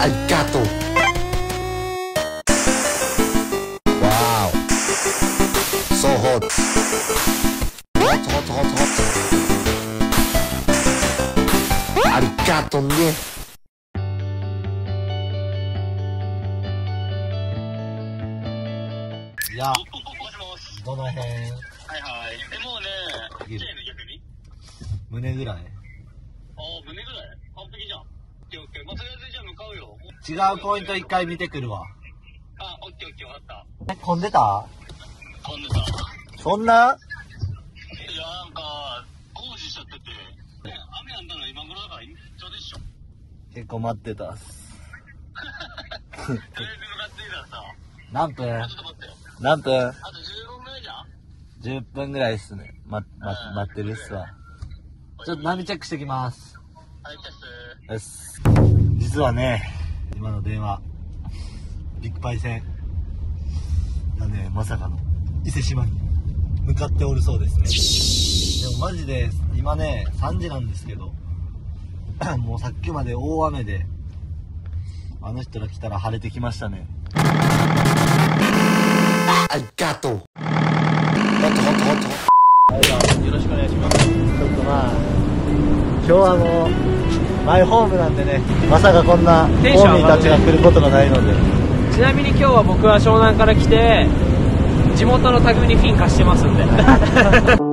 Arigato. Wow. So hot. Hot, hot, hot, hot. Arigato nie. いや、もしもし。どの辺？はいはい。え、もうね、いい綺麗ね、逆に。胸ぐらい？ああ、胸ぐらい？完璧じゃん。オッケーオッケー。まあ、とりあえずうよ。違うポイント一回見てくるわ。あ、オッケーオッケー、わかった。え、混んでた？飛んでさ。そんな？いや、なんか、工事しちゃってて。ね雨やんだの今頃だから、ちょうど一緒。結構待ってたっす。とりあえず向かっていいからさ。何分？あ、ちょっと待ってよ。何分？あと15分ぐらいじゃん ?10 分ぐらいっすね。ま、ま、待ってるっすわ。ちょっと波チェックしてきます。はい、キャス。です。実はね、今の電話、ビッグパイセンがね、まさかの伊勢志摩に向かっておるそうですね。でもマジで、今ね、3時なんですけど、もうさっきまで大雨で、あの人ら来たら晴れてきましたね。マイホームなんでね、まさかこんな、ホーミーたちが来ることがないので、ちなみに今日は僕は湘南から来て地元のタグにフィン貸してますんで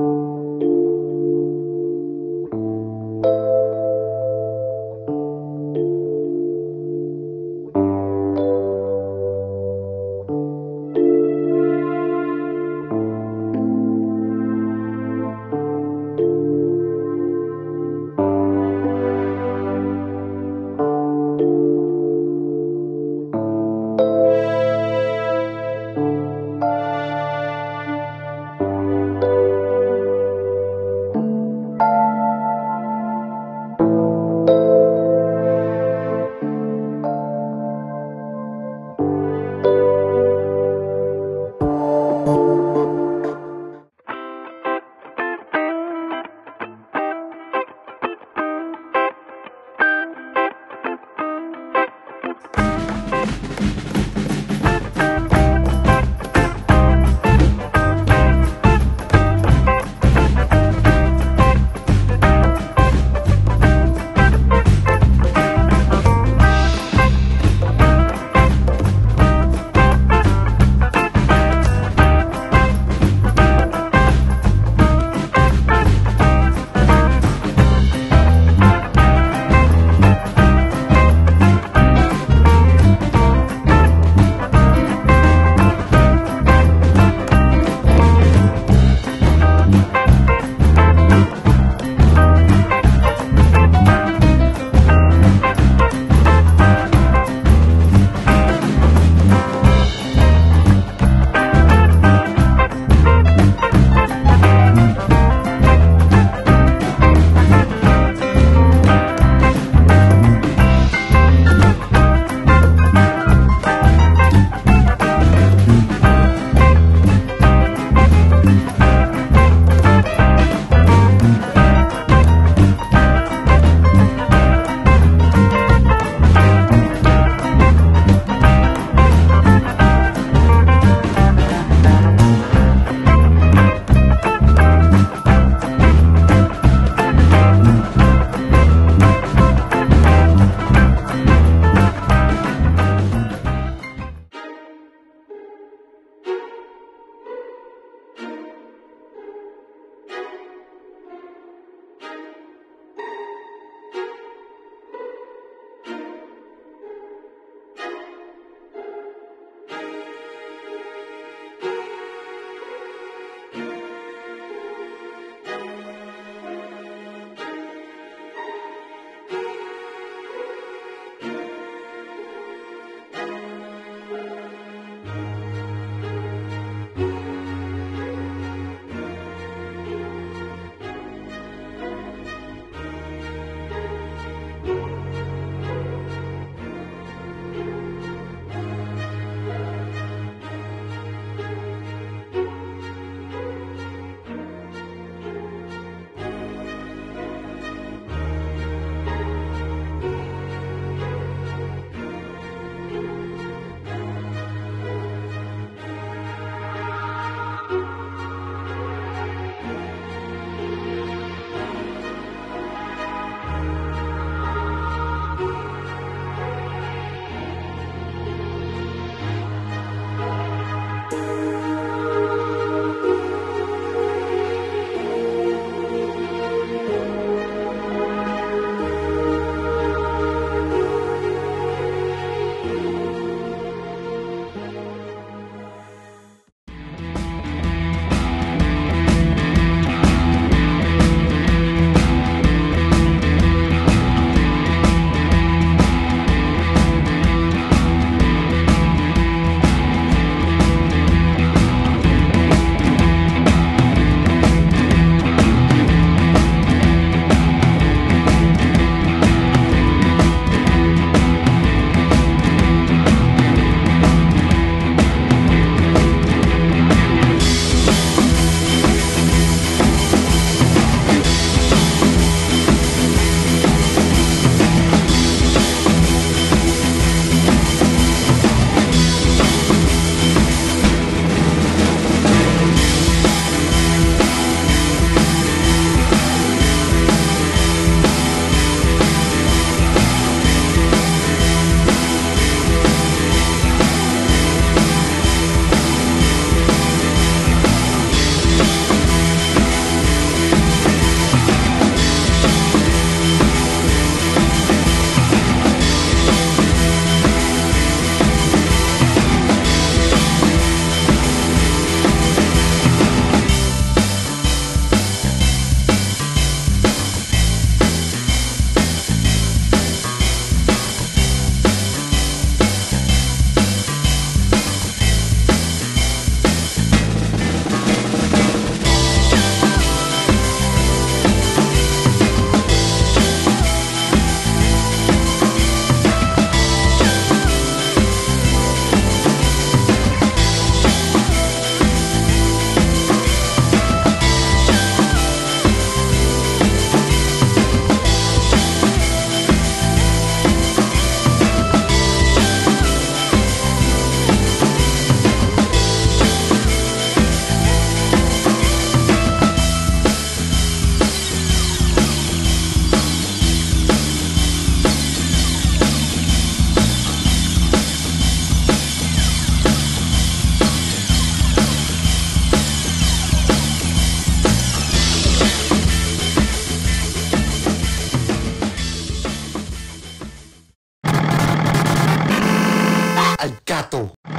gato.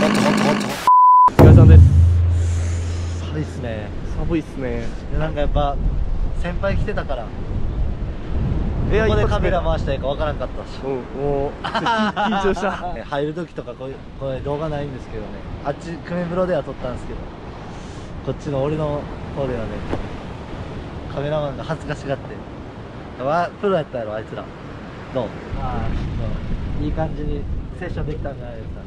Hot, hot, hot, hot. お疲れさんです寒いっすね。寒いっすね。でなんかやっぱ先輩来てたから。どこでカメラ回したらいいかわからんかったしうんもう緊張した。入る時とかこういうこれ動画ないんですけどね。あっち久米風呂では撮ったんですけど。こっちの俺の方ではねカメラマンが恥ずかしがって。わプロやったやろあいつら。どう？ああいい感じにセッションできたんじゃないですか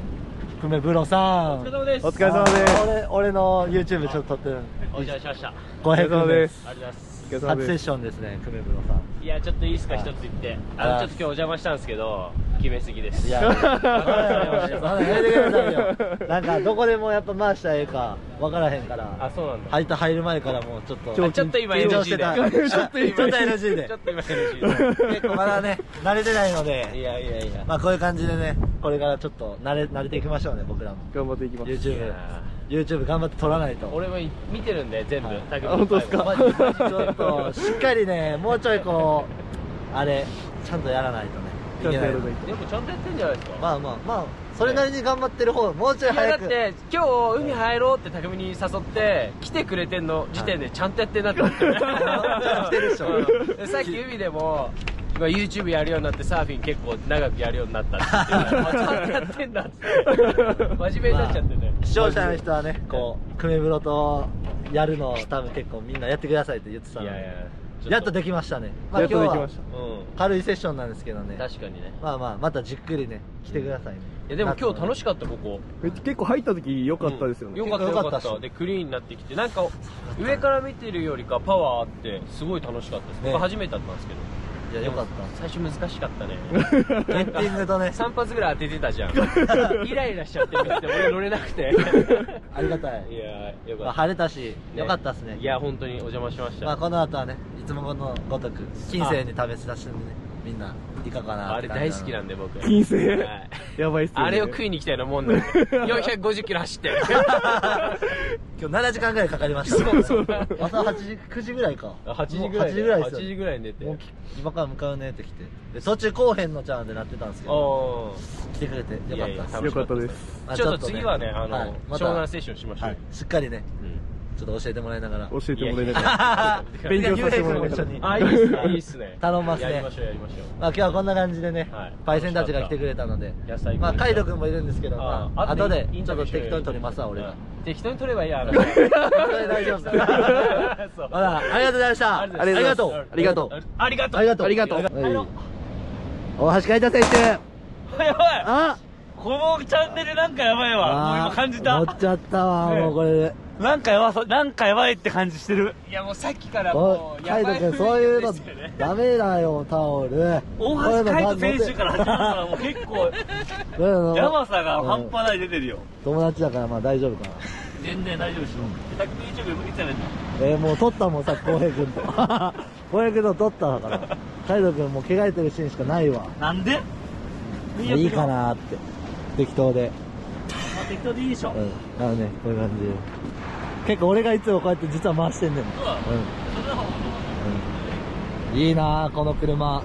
久米風呂さん。お疲れ様です。お疲れ様です。俺俺の YouTube ちょっと撮ってる。お邪魔しました。浩平君でお疲れ様ですす。ありがとうございます初セッションですね久米風呂さんいやちょっといいですか一つ言ってあはいのちょっと今日お邪魔したんですけど決めすぎですいや、なんやめてくださいよ。なんか、どこでもやっぱ回したらええか、分からへんから。あそうなんだ入った入る前からもうちょっと。あちょっと今緊 NG 張してた。でちょっと NG でちょ。っと今 NG 結構まだね、慣れてないのでいで、やいやいやまあこういう感じでね、これからちょっと慣れ、慣れていきましょうね、僕らも。頑張っていきます。い YouTube や、YouTube 頑張って撮らないと。俺も見てるんで全部。はい。ですか？ちょっと、しっかりね、もうちょいこう、あれ、ちゃんとやらないとね。ちゃんとやらないいけない。でもちゃんとやってんじゃないですか。まあまあまあ、それなりに頑張ってる方、もうちょいいやだ早く。って今日海入ろうって匠に誘って来てくれてんの時点でちゃんとやってんなって思って。ちゃんと来てるでしょ。さっき海でもまあ YouTube やるようになってサーフィン結構長くやるようになったって言ってたやってんだって真面目になっちゃってね。視聴者の人はね、こう、久米風呂とやるのを多分結構みんなやってくださいって言ってたので。いやいややっとできましたね。やっとできまし今日はうん。軽いセッションなんですけどね。確かにね。まあまあ、またじっくりね、来てくださいね。いやでも今日楽しくかったここ。結構入った時良かったですよね。よかったよかっ結構良かった。したでクリーンになってきてなんか上から見てるよりかパワーあってすごい楽しかったです。ね僕初めてだったんですけどいや、よかっ最初難しかったね。た。ゲッティングとね、3発ぐらい当ててたじゃん。イライラしちゃって見てて俺乗れなくて。ありがたい。いやーよまあ、かった。晴れたし、よかったっすね。いや本当にお邪魔しました、まあ、この後はね、いつものごとく、金星に食べさせてね、みんんないかがなあれ大好きなんで僕。金星。はい。やばいっすよね。あれを食いに行きたいなもんなんで。450キロ走って。今日7時間ぐらいかかりました。そうそう。朝8時9時ぐらいか。8時ぐらい8時ぐらいですよ8時ぐらいに出て。今から向かうねって来て。で途中後編のチャンでなってたんですけど。あ来てくれてよかったです。よかったです。まあちょっとね。次はねあの、はいまた。湘南セッションしましょう。よはい、しっかりね。うんちょっと教えてもらいながら。教えてもらいながら。あ勉強させてもらいながら。一緒にあいいっすね。いいっすね。頼ますね。やりましょうやりましょう。まあ今日はこんな感じでね、はい。パイセンたちが来てくれたので。まあカイド君もいるんですけどまああ後でちょっと適当に撮りますわ俺が。うん。適当に取ればいいや。あ のそれ大丈夫。そう。ほらありがとうございました。ありがとうありがとう。ありがとう。ありがとう。ありがとう。はい。大橋海人選手やばい。あ。このチャンネルなんかやばいわ。もう今感じた。乗っちゃったわもうこれでなんかやばそうなんかやばいって感じしてる。いやもうさっきからおもうカイト君そういうのダメだよタオル。大橋海人選手から始まったらもう結構そういうのやばさが半端ない出てるよ。友達だからまあ大丈夫かな。全然大丈夫でしょ 100YouTube 見てたらえー、もう撮ったもんさ浩平君と。浩平君と撮ったからカイト君もう着替えてるシーンしかないわ。なんで？いいかなーって。適当で。まあ適当でいいでしょ。うん。あのねこういう感じで結構俺がいつもこうやって実は回してんね。んうん、うん、いいなーこの車。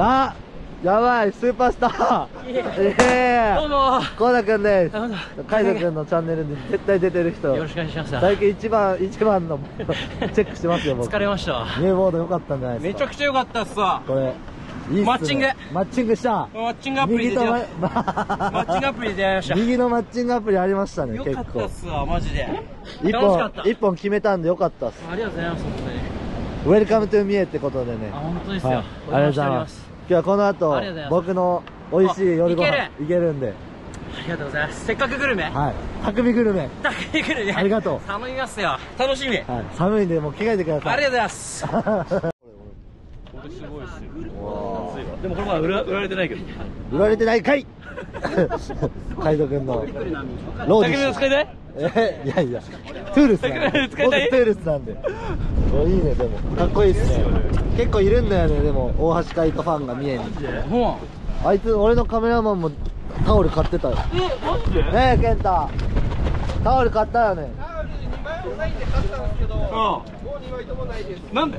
あやばいスーパースター。ええ。どうも。コーダくんです。カイドくんのチャンネルに絶対出てる人。よろしくお願いします。最近一番一番の チェックしてますよ僕。疲れました。ニューボード良かったんじゃないですか。めちゃくちゃ良かったっすわ。これいいね。マッチング。マッチングした。マッチングアプリでマッチングアプリで。ました右のマッチングアプリありましたねよ結構かったっすわマジで。一本一本決めたんでよかったっす。ありがとうございます本当に。Welcome to 三重ってことでね。あ本当ですよ、はい、ありがとうございます。今日はこの後僕の美味しい夜ご飯あいいけるんで。ありがとうございます。せっかくグルメ。はい。匠グルメ。だけグルメ。ありがとう。頼みますよ。楽しみ。はい。寒いんでもう着替えてください。ありがとうございます これすごいっすよ。でもこれまだ売ら売られてないけど。売られてないかい。カイド君の。ローディッシュえいやいや。トゥールスなんで。トゥールスなんで。おいいねでも。かっこいいっすね。結構いるんだよねでも。大橋海人ファンが三重に。もあいつ俺のカメラマンもタオル買ってたよ。えマジで？ねえ健太。タオル買ったよねうん。なんで？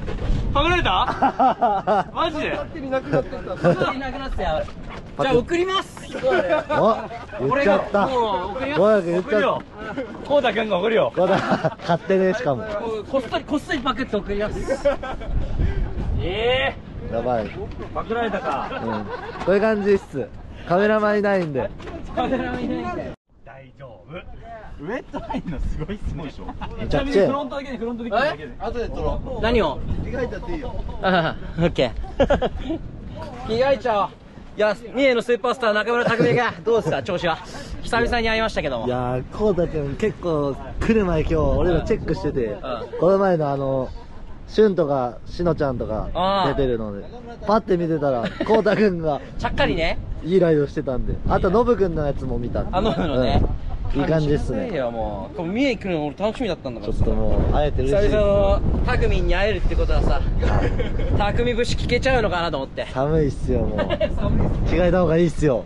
はめられた？マジで？いなくなってた。いなくなってたよじゃあ送ります。お言っちゃった。もう送ります。ゴーダ君言っ送るよちゃっこうたくんが送るよ。たゴーダ勝手ねしかも。こっそりこっそりパクって送ります。ええやばい、うん、パクられたか。こういう感じっす。カメラマンいないんで。カメラもいないんで大丈夫ウエットラインのすごい質問でしょめちゃくちゃやントだけでフロントできるだけで後で撮ろ何を？う着替えちゃっていいよああ、オッケー。着替えちゃおう。いや、三重のスーパースター中村拓海が、どうですか、調子は？久々に会いましたけども。いやー、こうたくん結構来る前今日俺らチェックしてて、この前のあの、しゅんとかしのちゃんとか出てるので、パッて見てたら、こうたくんがちゃっかりね。いいライドしてたんで、あとノブくんのやつも見た。あののね。うんいい感じですね。いや、もう。三重来るの俺楽しみだったんだかちょらっともう、会えて嬉しい久。々のタクミンに会えるってことはさ、タクミ節聞けちゃうのかなと思って。寒いっすよ、もう。着替えた方がいいっすよ。